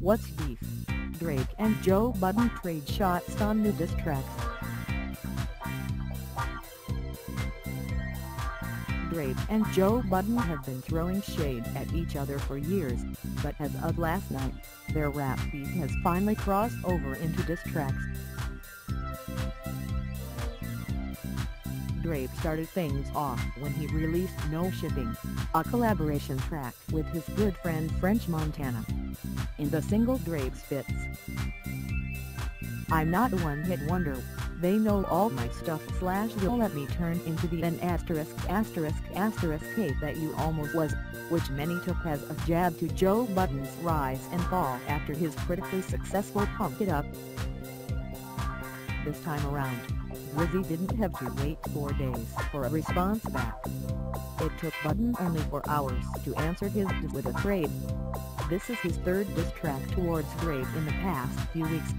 What's beef? Drake and Joe Budden trade shots on new diss tracks. Drake and Joe Budden have been throwing shade at each other for years, but as of last night, their rap beef has finally crossed over into diss tracks. Drake started things off when he released No Shipping, a collaboration track with his good friend French Montana. In the single Drake spits, I'm not a one-hit wonder, they know all my stuff slash you'll let me turn into the N asterisk asterisk asterisk K that you almost was, which many took as a jab to Joe Budden's rise and fall after his critically successful Pump It Up. This time around, Drizzy didn't have to wait four days for a response back. It took Budden only four hours to answer his with Afraid. This is his third diss track towards Drake in the past few weeks.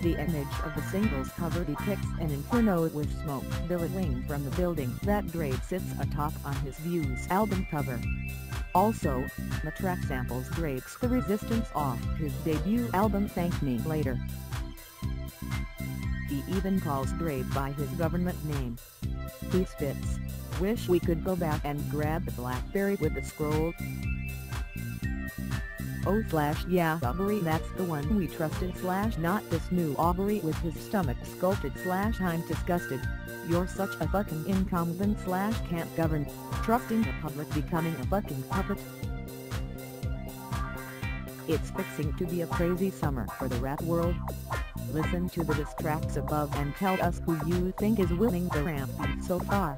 The image of the singles cover depicts an inferno with smoke billowing from the building that Drake sits atop on his Views album cover. Also, the track samples Drake's The Resistance off his debut album Thank Me Later. Even calls Drake by his government name. He spits, wish we could go back and grab the Blackberry with the scroll. Oh slash yeah Aubrey that's the one we trusted slash not this new Aubrey with his stomach sculpted slash I'm disgusted. You're such a fucking incumbent slash can't govern, trusting the public becoming a fucking puppet. It's fixing to be a crazy summer for the rap world. Listen to the diss tracks above and tell us who you think is winning the ramp so far.